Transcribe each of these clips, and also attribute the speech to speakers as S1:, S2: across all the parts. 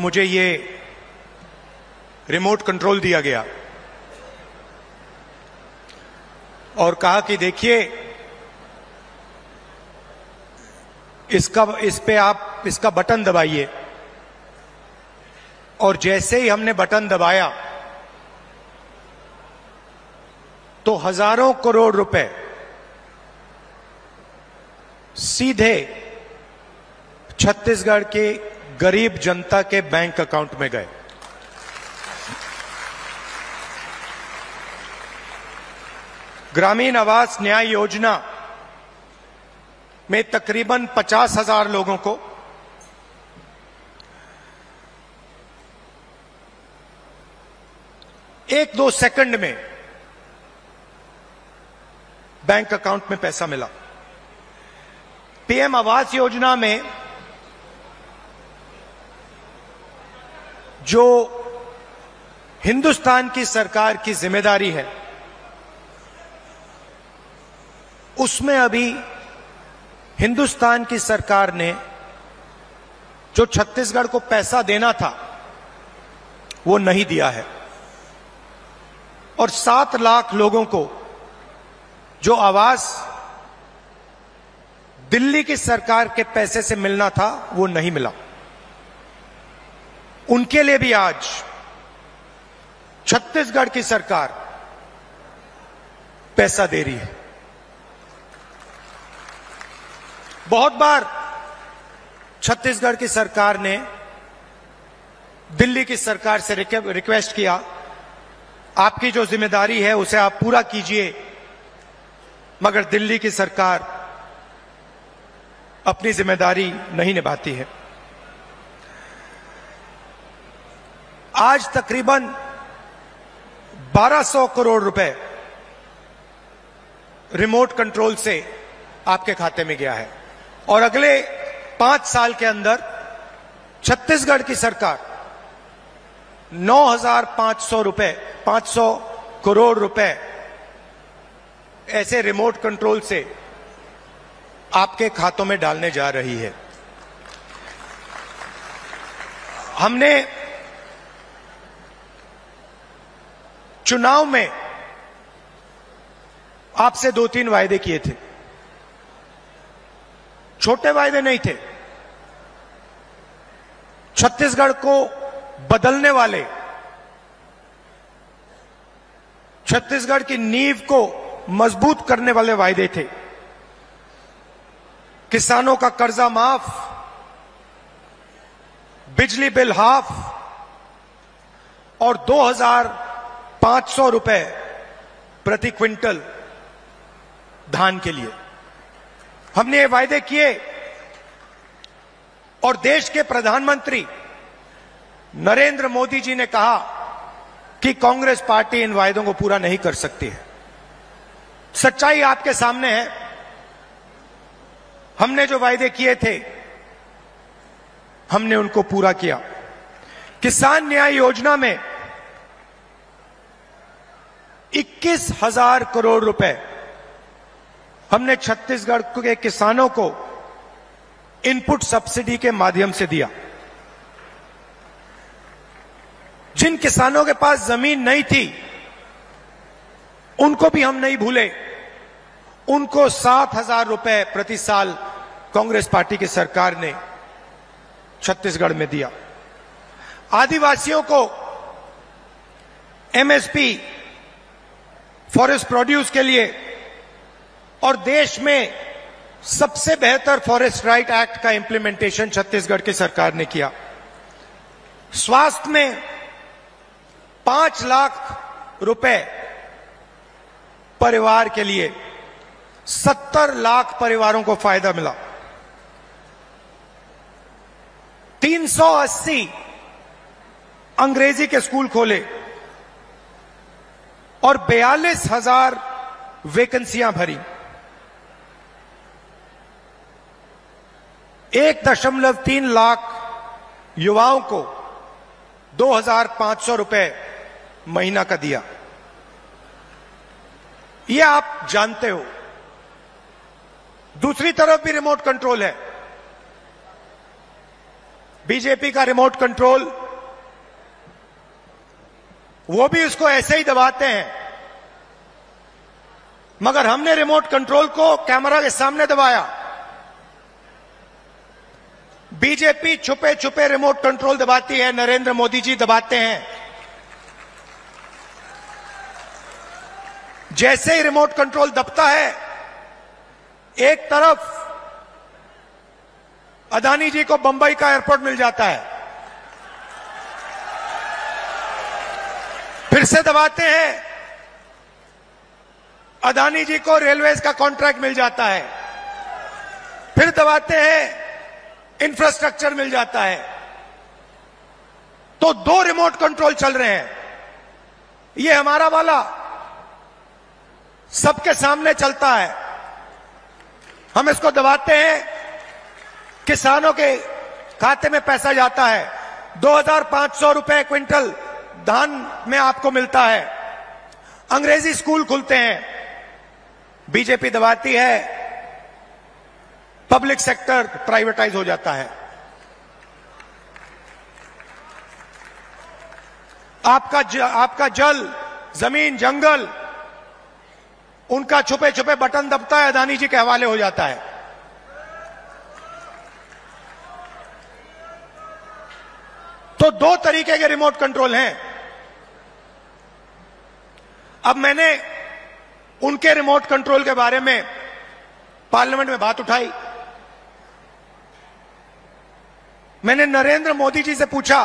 S1: मुझे ये remote control दिया गया। और कहा कि देखिए, इसका, इस पे आप, इसका बटन दबाइए। और जैसे ही हमने बटन दबाया तो हज़ारों करोड़ रुपए सीधे छत्तीसगढ़ के गरीब जनता के बैंक अकाउंट में गए। ग्रामीण आवास न्याय योजना में तकरीबन पचास हज़ार लोगों को एक दो सेकंड में बैंक अकाउंट में पैसा मिला। पीएम आवास योजना में जो हिंदुस्तान की सरकार की ज़िम्मेदारी है, उसमें अभी हिंदुस्तान की सरकार ने जो छत्तीसगढ़ को पैसा देना था, वो नहीं दिया है। और सात लाख लोगों को जो आवास दिल्ली की सरकार के पैसे से मिलना था, वो नहीं मिला। उनके लिए भी आज छत्तीसगढ़ की सरकार पैसा दे रही है। बहुत बार छत्तीसगढ़ की सरकार ने दिल्ली की सरकार से रिक्वेस्ट किया, आपकी जो ज़िम्मेदारी है उसे आप पूरा कीजिए, मगर दिल्ली की सरकार अपनी ज़िम्मेदारी नहीं निभाती है। आज तकरीबन 1200 करोड़ रुपए रिमोट कंट्रोल से आपके खाते में गया है। और अगले पाँच साल के अंदर छत्तीसगढ़ की सरकार 9,500 रुपए 500 करोड़ रुपए ऐसे रिमोट कंट्रोल से आपके खातों में डालने जा रही है। हमने चुनाव में आपसे दो तीन वायदे किए थे। छोटे वायदे नहीं थे। छत्तीसगढ़ को बदलने वाले, छत्तीसगढ़ की नींव को मज़बूत करने वाले वायदे थे। किसानों का कर्जा माफ़, बिजली बिल हाफ़, और 2,500 रुपए प्रति क्विंटल धान के लिए। हमने ये वायदे किए और देश के प्रधानमंत्री नरेंद्र मोदी जी ने कहा कि कांग्रेस पार्टी इन वायदों को पूरा नहीं कर सकती है। सच्चाई आपके सामने है। हमने जो वायदे किए थे हमने उनको पूरा किया। किसान न्याय योजना में इक्कीस हज़ार करोड़ रुपए हमने छत्तीसगढ़ के किसानों को इनपुट सब्सिडी के माध्यम से दिया। जिन किसानों के पास ज़मीन नहीं थी, उनको भी हम नहीं भूले। उनको सात हज़ार रुपए प्रति साल कांग्रेस पार्टी की सरकार ने छत्तीसगढ़ में दिया। आदिवासियों को एमएसपी फॉरेस्ट प्रोड्यूस के लिए और देश में सबसे बेहतर फॉरेस्ट राइट एक्ट का इंप्लीमेंटेशन छत्तीसगढ़ की सरकार ने किया। स्वास्थ्य में पाँच लाख रुपए परिवार के लिए सत्तर लाख परिवारों को फ़ायदा मिला। 380 अंग्रेज़ी के स्कूल खोले। और बयालीस हज़ार वैकेंसियाँ भरी। एक दशमलव तीन लाख युवाओं को 2,500 रुपए महीना का दिया। यह आप जानते हो। दूसरी तरफ़ भी रिमोट कंट्रोल है। बीजेपी का रिमोट कंट्रोल वो भी उसको ऐसे ही दबाते हैं। मगर हमने रिमोट कंट्रोल को कैमरा के सामने दबाया। बीजेपी छुपे छुपे रिमोट कंट्रोल दबाती है, नरेंद्र मोदी जी दबाते हैं। जैसे ही रिमोट कंट्रोल दबता है, एक तरफ़ अदानी जी को बंबई का एयरपोर्ट मिल जाता है। फिर से दबाते हैं। अदानी जी को रेलवेज का कॉन्ट्रैक्ट मिल जाता है। फिर दबाते हैं इंफ्रास्ट्रक्चर मिल जाता है। तो दो रिमोट कंट्रोल चल रहे हैं। ये हमारा वाला सबके सामने चलता है। हम इसको दबाते हैं। किसानों के खाते में पैसा जाता है। 2500 रुपए क्विंटल धान में आपको मिलता है। अंग्रेज़ी स्कूल खुलते हैं। बीजेपी दबाती है। पब्लिक सेक्टर प्राइवेटाइज हो जाता है। आपका ज, आपका जल ज़मीन जंगल उनका छुपे छुपे बटन दबता है अदानी जी के हवाले हो जाता है। तो दो तरीके के रिमोट कंट्रोल हैं। अब मैंने उनके रिमोट कंट्रोल के बारे में पार्लियामेंट में बात उठाई। मैंने नरेंद्र मोदी जी से पूछा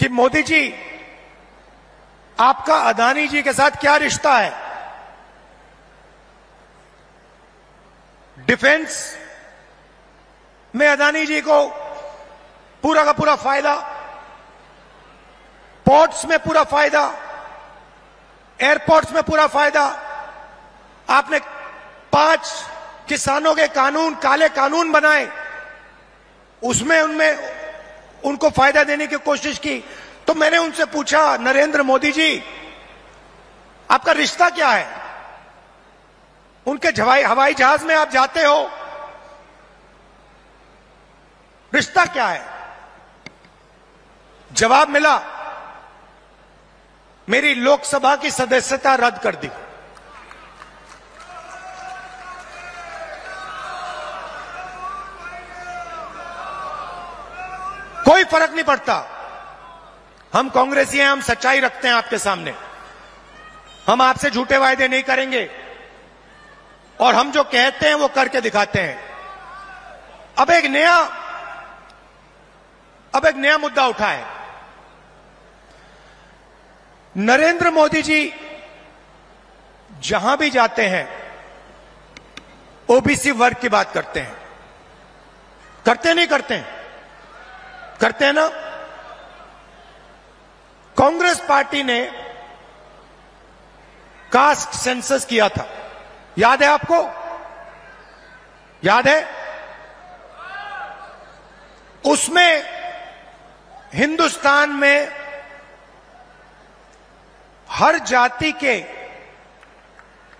S1: कि मोदी जी, आपका अदानी जी के साथ क्या रिश्ता है? डिफेंस में अदानी जी को पूरा का पूरा फ़ायदा पोर्ट्स में पूरा फ़ायदा एयरपोर्ट्स में पूरा फ़ायदा। आपने पाँच किसानों के कानून, काले कानून बनाए। उसमें, उनमें उनको फ़ायदा देने की कोशिश की। तो मैंने उनसे पूछा, नरेंद्र मोदी जी, आपका रिश्ता क्या है? उनके हवाई जहाज़ में आप जाते हो। रिश्ता क्या है? जवाब मिला मेरी लोकसभा की सदस्यता रद्द कर दी। कोई फ़र्क नहीं पड़ता। हम कांग्रेसी हैं, हम सच्चाई रखते हैं आपके सामने। हम आपसे झूठे वायदे नहीं करेंगे। और हम जो कहते हैं, वो करके दिखाते हैं। अब एक नया, अब एक नया मुद्दा उठा है। नरेंद्र मोदी जी जहाँ भी जाते हैं, ओबीसी वर्ग की बात करते हैं। करते नहीं करते हैं। करते हैं ना? कांग्रेस पार्टी ने कास्ट सेंसस किया था। याद है आपको? याद है? उसमें हिंदुस्तान में हर जाति के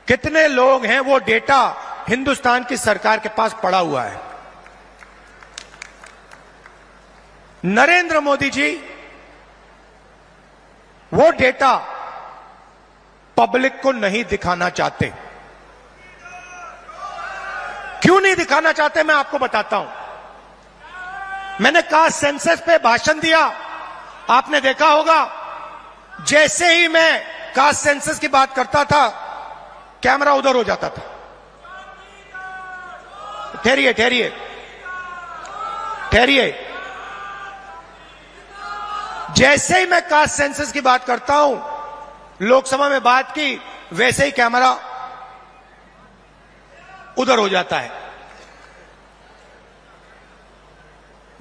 S1: कितने लोग हैं, वो डेटा हिंदुस्तान की सरकार के पास पड़ा हुआ है। नरेंद्र मोदी जी, वो डेटा पब्लिक को नहीं दिखाना चाहते। क्यों नहीं दिखाना चाहते, मैं आपको बताता हूँ। मैंने कहा, सेंसस पे भाषण दिया, आपने देखा होगा जैसे ही मैं कास्ट सेंसस की बात करता था, कैमरा उधर हो जाता था। ठहरिए ठहरिए। ठहरिए। जैसे ही मैं कास्ट सेंसस की बात करता हूँ, लोकसभा में बात की, वैसे ही कैमरा उधर हो जाता है।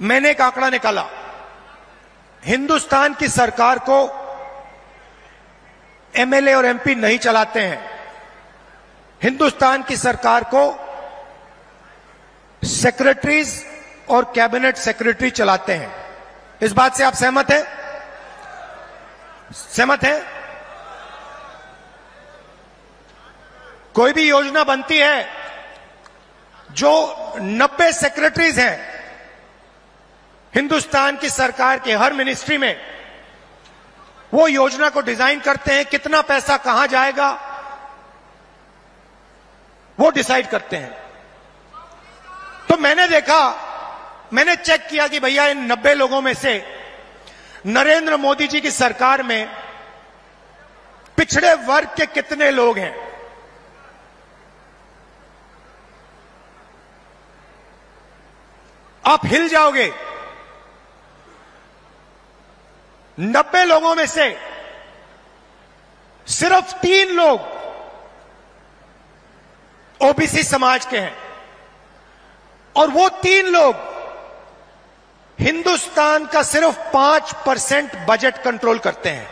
S1: मैंने एक आंकड़ा निकाला। हिंदुस्तान की सरकार को एमएलए और एमपी नहीं चलाते हैं। हिंदुस्तान की सरकार को सेक्रेटरीज और कैबिनेट सेक्रेटरी चलाते हैं। इस बात से आप सहमत हैं? सहमत हैं? कोई भी योजना बनती है जो 90 सेक्रेटरीज हैं, हिंदुस्तान की सरकार के हर मिनिस्ट्री में वो योजना को डिज़ाइन करते हैं, कितना पैसा कहाँ जाएगा, वो डिसाइड करते हैं। तो मैंने देखा, मैंने चेक किया कि भैया इन नब्बे लोगों में से नरेंद्र मोदी जी की सरकार में पिछड़े वर्ग के कितने लोग हैं? आप हिल जाओगे। नब्बे लोगों में से सिर्फ़ तीन लोग ओबीसी समाज के हैं। और वो तीन लोग हिंदुस्तान का सिर्फ़ पाँच परसेंट बजट कंट्रोल करते हैं।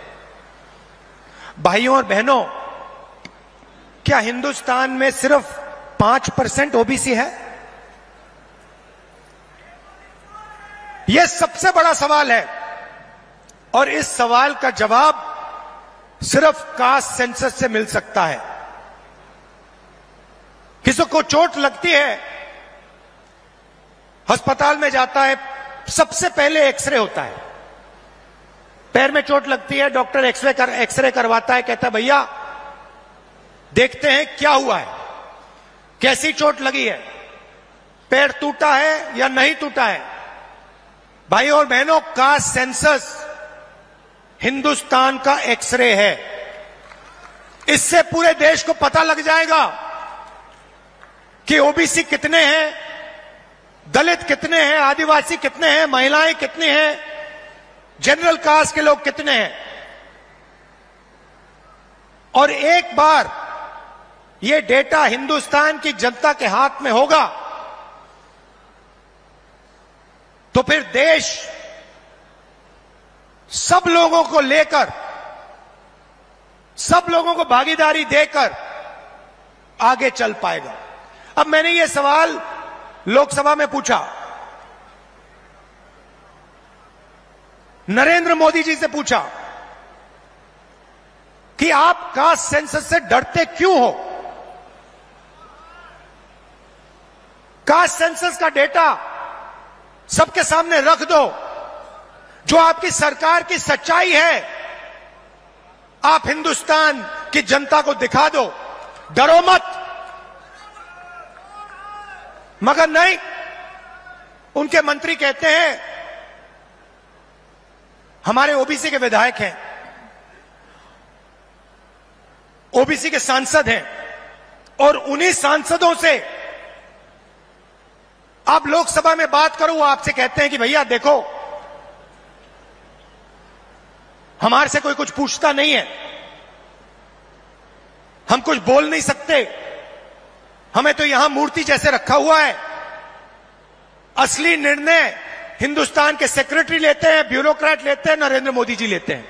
S1: भाइयों और बहनों, क्या हिंदुस्तान में सिर्फ़ पाँच परसेंट ओबीसी है? यह सबसे बड़ा सवाल है। और इस सवाल का जवाब सिर्फ़ कास्ट सेंसस से मिल सकता है। किसी को चोट लगती है, अस्पताल में जाता है, सबसे पहले एक्सरे होता है। पैर में चोट लगती है, डॉक्टर एक्सरे कर, एक्सरे करवाता है, कहता भैया, देखते हैं क्या हुआ है, कैसी चोट लगी है, पैर टूटा है या नहीं टूटा है? भाई और बहनों का सेंसस हिंदुस्तान का एक्सरे है। इससे पूरे देश को पता लग जाएगा कि ओबीसी कितने हैं, दलित कितने हैं, आदिवासी कितने हैं, महिलाएँ कितनी हैं, जनरल कास्ट के लोग कितने हैं। और एक बार ये डेटा हिंदुस्तान की जनता के हाथ में होगा तो फिर देश सब लोगों को लेकर, सब लोगों को भागीदारी देकर आगे चल पाएगा। अब मैंने यह सवाल लोकसभा में पूछा। नरेंद्र मोदी जी से पूछा कि आप कास्ट सेंसस से डरते क्यों हो? कास्ट सेंसस का डेटा सबके सामने रख दो। जो आपकी सरकार की सच्चाई है, आप हिंदुस्तान की जनता को दिखा दो। डरो मत। मगर नहीं, उनके मंत्री कहते हैं, हमारे ओबीसी के विधायक हैं, ओबीसी के सांसद हैं, और उन्हीं सांसदों से आप लोकसभा में बात करो, वो आपसे कहते हैं कि भैया देखो हमारे से कोई कुछ पूछता नहीं है। हम कुछ बोल नहीं सकते। हमें तो यहाँ मूर्ति जैसे रखा हुआ है। असली निर्णय हिंदुस्तान के सेक्रेटरी लेते हैं ब्यूरोक्रेट लेते हैं, नरेंद्र मोदी जी लेते हैं।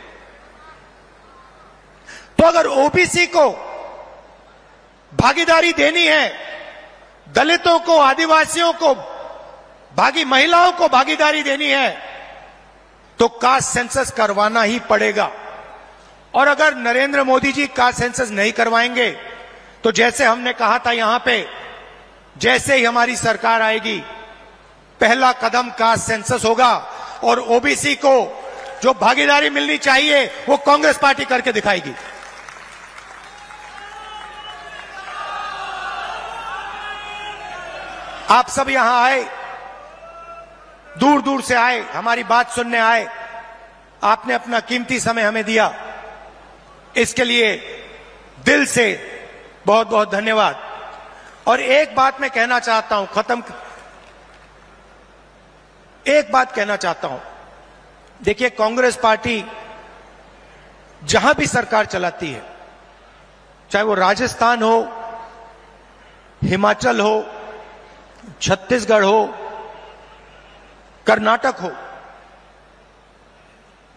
S1: तो अगर ओबीसी को भागीदारी देनी है, दलितों को, आदिवासियों को भागी महिलाओं को भागीदारी देनी है तो कास्ट सेंसस करवाना ही पड़ेगा। और अगर नरेंद्र मोदी जी कास्ट सेंसस नहीं करवाएँगे तो जैसे हमने कहा था यहाँ पे, जैसे ही हमारी सरकार आएगी, पहला कदम कास्ट सेंसस होगा और ओबीसी को जो भागीदारी मिलनी चाहिए, वो कांग्रेस पार्टी करके दिखाएगी। आप सब यहाँ आए दूर दूर से आए, हमारी बात सुनने आए। आपने अपना कीमती समय हमें दिया। इसके लिए दिल से बहुत बहुत धन्यवाद। और एक बात मैं कहना चाहता हूँ, खत्म एक बात कहना चाहता हूँ। देखिए, कांग्रेस पार्टी जहाँ भी सरकार चलाती है, चाहे वो राजस्थान हो, हिमाचल हो, छत्तीसगढ़ हो कर्नाटक हो।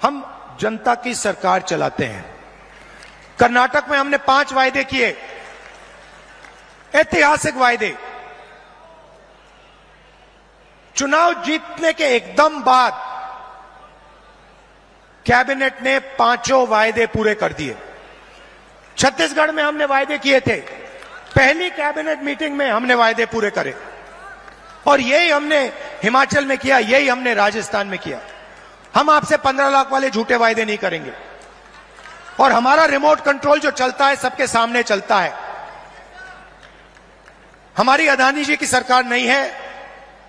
S1: हम जनता की सरकार चलाते हैं। कर्नाटक में हमने पाँच वायदे किए। ऐतिहासिक वायदे। चुनाव जीतने के एकदम बाद कैबिनेट ने पाँचों वायदे पूरे कर दिए। छत्तीसगढ़ में हमने वायदे किए थे। पहली कैबिनेट मीटिंग में हमने वायदे पूरे करे। और यही हमने हिमाचल में किया, यही हमने राजस्थान में किया। हम आपसे पंद्रह लाख वाले झूठे वायदे नहीं करेंगे। और हमारा रिमोट कंट्रोल जो चलता है, सबके सामने चलता है। हमारी अदानी जी की सरकार नहीं है।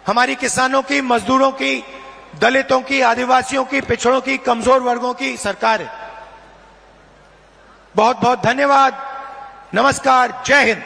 S1: हमारी किसानों की, मजदूरों की, दलितों की, आदिवासियों की, पिछड़ों की, कमज़ोर वर्गों की सरकार है। बहुत बहुत धन्यवाद। नमस्कार। जय हिंद।